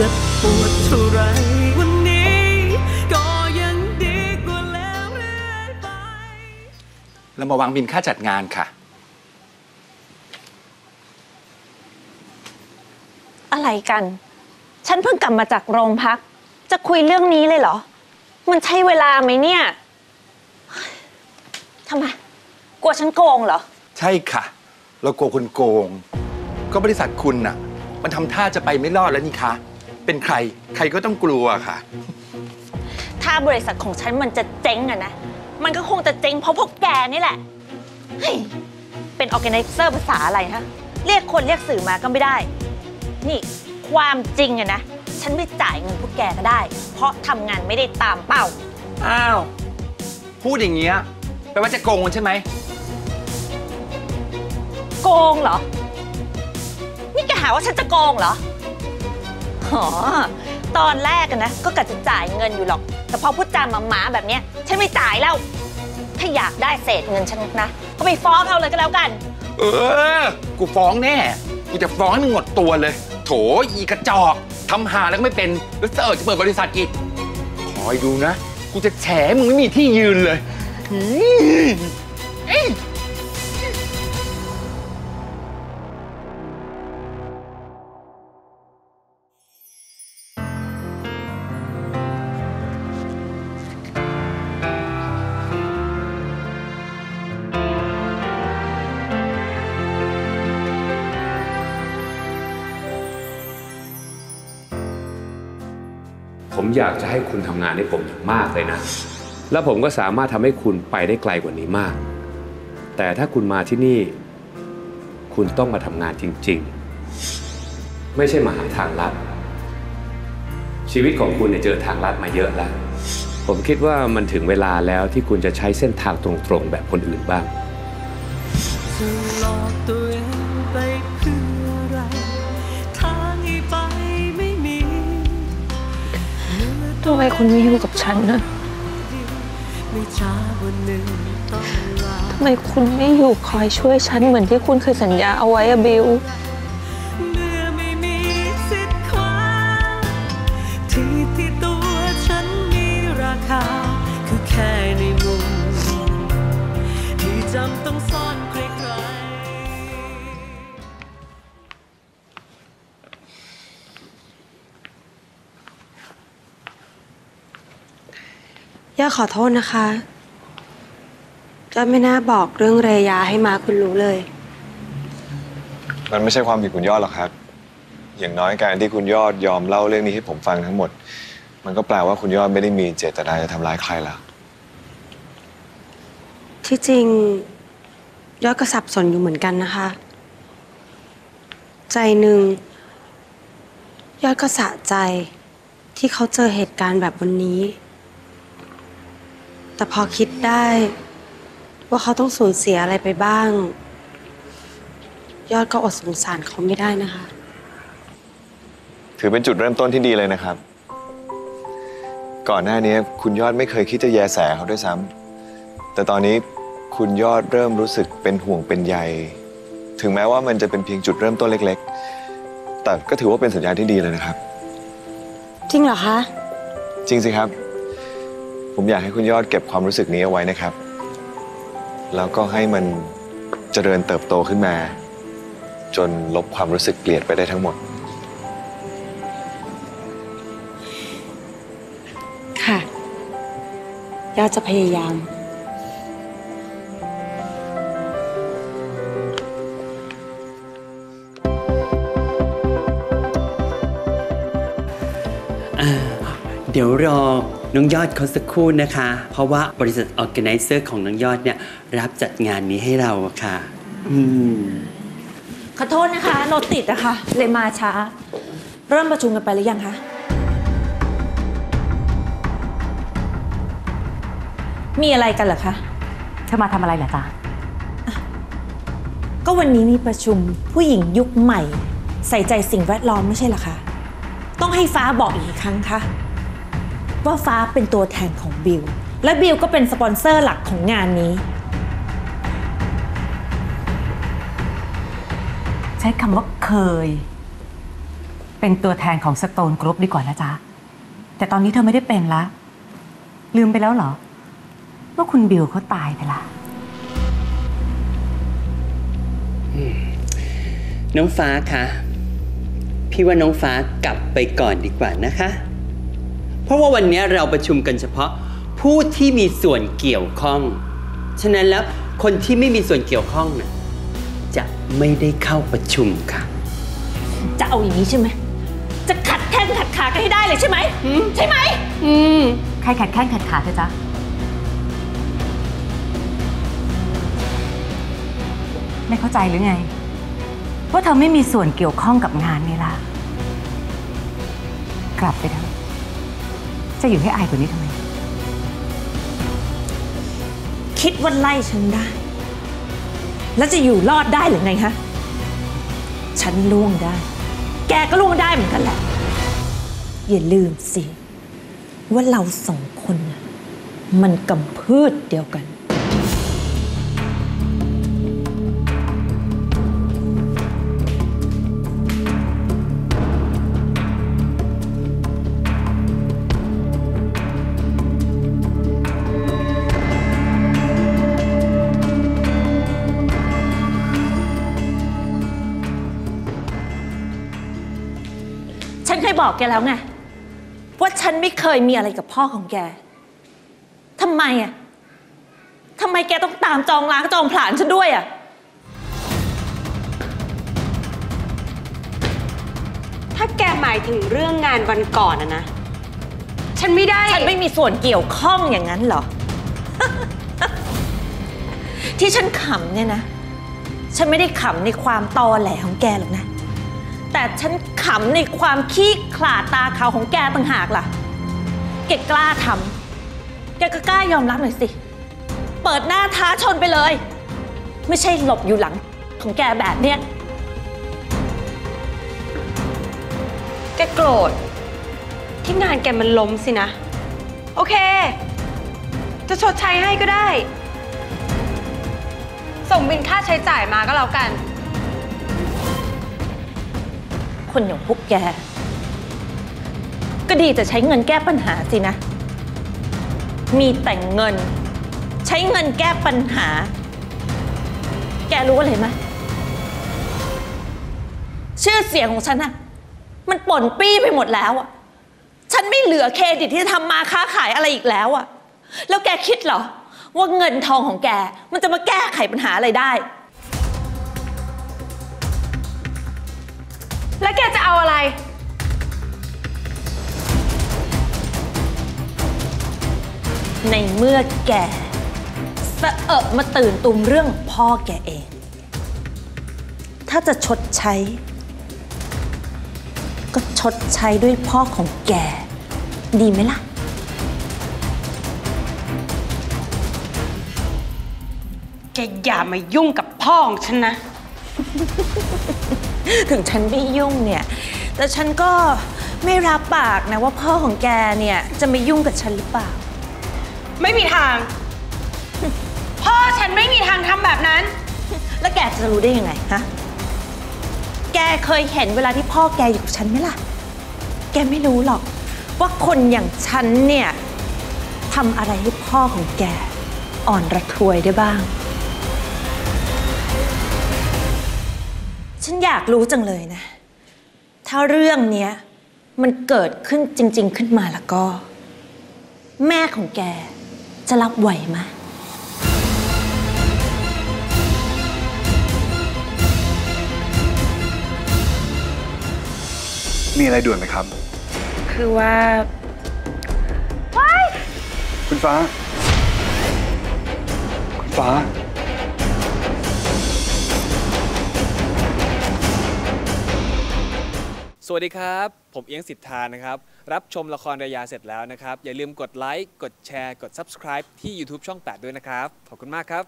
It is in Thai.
เจ็บปวดเท่าไรวันนี้ ก็ยังดีกว่าแล้วเรื่อยไป เรามาวางบินค่าจัดงานค่ะ อะไรกัน ฉันเพิ่งกลับมาจากโรงพัก จะคุยเรื่องนี้เลยเหรอ มันใช่เวลาไหมเนี่ยเฮ้ยทำไม กลัวฉันโกงเหรอ ใช่ค่ะ เรากลัวคุณโกง ก็บริษัทคุณน่ะ มันทำท่าจะไปไม่รอดแล้วนี่คะ เป็นใคร ใครก็ต้องกลัวค่ะ ถ้าบริษัทของฉันมันจะเจ๊งอะนะ มันก็คงจะเจ๊งเพราะพวกแกนี่แหละ เฮ้ย เป็นออแกไนเซอร์ภาษาอะไรฮะ เรียกคนเรียกสื่อมาก็ไม่ได้ นี่ความจริงอะนะ ฉันไม่จ่ายเงินพวกแกก็ได้ เพราะทำงานไม่ได้ตามเป้า อ้าว พูดอย่างเงี้ยแปลว่าจะโกงกันใช่ไหม โกงเหรอ นี่แกหาว่าฉันจะโกงเหรอ อ๋อ ตอนแรกอะนะ ก็กะจะจ่ายเงินอยู่หรอก แต่พอพูดจามาหมาๆแบบเนี้ย ฉันไม่จ่ายแล้ว ถ้าอยากได้เศษเงินฉันนะ ก็ไปฟ้องเอาเลยก็แล้วกัน เออ กูฟ้องแน่ กูจะฟ้องให้มึงหมดตัวเลย โถอีกระจอกทำหาแล้วก็ไม่เป็น แล้วเสิร์ชจะเปิดบริษัทอีก คอยดูนะ กูจะแฉมึงไม่มีที่ยืนเลย อยผมอยากจะให้คุณทำงานให้ผมอย่างมากเลยนะ แล้วผมก็สามารถทำให้คุณไปได้ไกลกว่านี้มาก แต่ถ้าคุณมาที่นี่ คุณต้องมาทำงานจริง ๆ ไม่ใช่มาหาทางลัด ชีวิตของคุณเนี่ยเจอทางลัดมาเยอะแล้ว ผมคิดว่ามันถึงเวลาแล้วที่คุณจะใช้เส้นทางตรงๆ แบบคนอื่นบ้าง ทำไมคุณไม่อยู่กับฉันนะทำไมคุณไม่อยู่คอยช่วยฉันเหมือนที่คุณเคยสัญญาเอาไว้อะบิว ย่าขอโทษนะคะย่าไม่น่าบอกเรื่องเรยาให้มาคุณรู้เลย มันไม่ใช่ความผิดคุณยอดหรอกครับ อย่างน้อยการที่คุณยอดยอมเล่าเรื่องนี้ให้ผมฟังทั้งหมด มันก็แปลว่าคุณยอดไม่ได้มีเจตนาจะทำร้ายใครแล้วที่จริงยอดก็สับสนอยู่เหมือนกันนะคะ ใจหนึ่งยอดก็สะใจที่เขาเจอเหตุการณ์แบบวันนี้ แต่พอคิดได้ ว่าเขาต้องสูญเสียอะไรไปบ้าง ยอดก็อดสงสารเขาไม่ได้นะคะ ถือเป็นจุดเริ่มต้นที่ดีเลยนะครับ ก่อนหน้านี้คุณยอดไม่เคยคิดจะแยแสเขาด้วยซ้ำแต่ตอนนี้คุณยอดเริ่มรู้สึกเป็นห่วงเป็นใย ถึงแม้ว่ามันจะเป็นเพียงจุดเริ่มต้นเล็ก ๆ แต่ก็ถือว่าเป็นสัญญาณที่ดีเลยนะครับ จริงเหรอคะ จริงสิครับ ผมอยากให้คุณยอดเก็บความรู้สึกนี้เอาไว้นะครับ แล้วก็ให้มันเจริญเติบโตขึ้นมา จนลบความรู้สึกเกลียดไปได้ทั้งหมด ค่ะยอดจะพยายาม เดี๋ยวรอ น้องยอดเขาสักครู่นะคะ เพราะว่าบริษัทออแกไนเซอร์ของน้องยอดเนี่ยรับจัดงานนี้ให้เราอะค่ะ อืม ขอโทษนะคะรถติดนะคะเลยมาช้า เริ่มประชุมกันไปหรือยังคะ มีอะไรกันเหรอคะ เธอมาทำอะไรเหรอจ๊ะก็วันนี้มีประชุมผู้หญิงยุคใหม่ ใส่ใจสิ่งแวดล้อมไม่ใช่เหรอคะ ต้องให้ฟ้าบอกอีกครั้งคะ ว่าฟ้าเป็นตัวแทนของบิลและบิลก็เป็นสปอนเซอร์หลักของงานนี้ ใช้คำว่าเคย เป็นตัวแทนของสโตนกรุ๊ปดีกว่านะจ๊ะ แต่ตอนนี้เธอไม่ได้เป็นละ ลืมไปแล้วเหรอ ว่าคุณบิวเขาตายไปละน้องฟ้าคะ พี่ว่าน้องฟ้ากลับไปก่อนดีกว่านะคะ เพราะว่าวันนี้เราประชุมกันเฉพาะผู้ที่มีส่วนเกี่ยวข้อง ฉะนั้นแล้วคนที่ไม่มีส่วนเกี่ยวข้องน่ะจะไม่ได้เข้าประชุมค่ะ จะเอาอย่างนี้ใช่ไหม จะขัดแข้งขัดขากันให้ได้เลยใช่ไหม ใช่ไหม อืม ใครขัดแข้งขัดขาเธอจ๊ะ ไม่เข้าใจหรือไง ว่าเธอไม่มีส่วนเกี่ยวข้องกับงานนี้ล่ะ กลับไปเถอะ จะอยู่ให้อายกว่านี้ทำไม คิดว่าไล่ฉันได้ แล้วจะอยู่รอดได้หรือไงฮะ ฉันล่วงได้ แกก็ล่วงได้เหมือนกันแหละ อย่าลืมสิ ว่าเราสองคนน่ะมันกำพืชเดียวกัน ฉันเคยบอกแกแล้วไง ว่าฉันไม่เคยมีอะไรกับพ่อของแกทำไมอะทำไมแกต้องตามจองล้างจองผลาญฉันด้วยอะ ถ้าแกหมายถึงเรื่องงานวันก่อนอะนะ ฉันไม่ได้ ฉันไม่มีส่วนเกี่ยวข้องอย่างนั้นเหรอ ที่ฉันขำเนี่ยนะ ฉันไม่ได้ขำในความตอแหลของแกหรอกนะ แต่ฉันขำในความขี้ขลาดตาขาวของแกต่างหากล่ะ แกกล้าทำแกก็กล้ายอมรับหน่อยสิ เปิดหน้าท้าชนไปเลย ไม่ใช่หลบอยู่หลังของแกแบบเนี้ย แกโกรธ ที่งานแกมันล้มสินะ โอเค จะชดใช้ให้ก็ได้ ส่งบินค่าใช้จ่ายมาก็แล้วกัน คนอย่างพวกแก ก็ดีจะใช้เงินแก้ปัญหาสินะ มีแต่งเงิน ใช้เงินแก้ปัญหา แกรู้อะไรไหมชื่อเสียงของฉันอะมันป่นปี้ไปหมดแล้วอะฉันไม่เหลือเครดิตที่จะทำมาค้าขายอะไรอีกแล้วอะแล้วแกคิดเหรอ ว่าเงินทองของแกมันจะมาแก้ไขปัญหาอะไรได้ แล้วแกจะเอาอะไร ในเมื่อแกสะเอะมาตื่นตุมเรื่องพ่อแกเอง ถ้าจะชดใช้ ก็ชดใช้ด้วยพ่อของแก ดีไหมล่ะ แกอย่ามายุ่งกับพ่อของฉันนะ ถึงฉันไม่ยุ่งเนี่ย แต่ฉันก็ไม่รับปากนะว่าพ่อของแกเนี่ยจะไม่ยุ่งกับฉันหรือเปล่า ไม่มีทาง พ่อฉันไม่มีทางทำแบบนั้น แล้วแกจะรู้ได้ยังไงฮะ แกเคยเห็นเวลาที่พ่อแกอยู่กับฉันไหมล่ะ แกไม่รู้หรอก ว่าคนอย่างฉันเนี่ยทำอะไรให้พ่อของแก อ่อนระทวยได้บ้าง ฉันอยากรู้จังเลยนะ ถ้าเรื่องเนี้ย มันเกิดขึ้นจริง ๆ ขึ้นมาแล้วก็ แม่ของแกจะรับไหวไหมมีอะไรด่วนไหมครับ คือว่าคุณฟ้า คุณฟ้า สวัสดีครับ ผมเอียงสิทธานะครับ รับชมละครระยาเสร็จแล้วนะครับ อย่าลืมกดไลค์ กดแชร์ กด Subscribe ที่ YouTube ช่อง 8 ด้วยนะครับ ขอบคุณมากครับ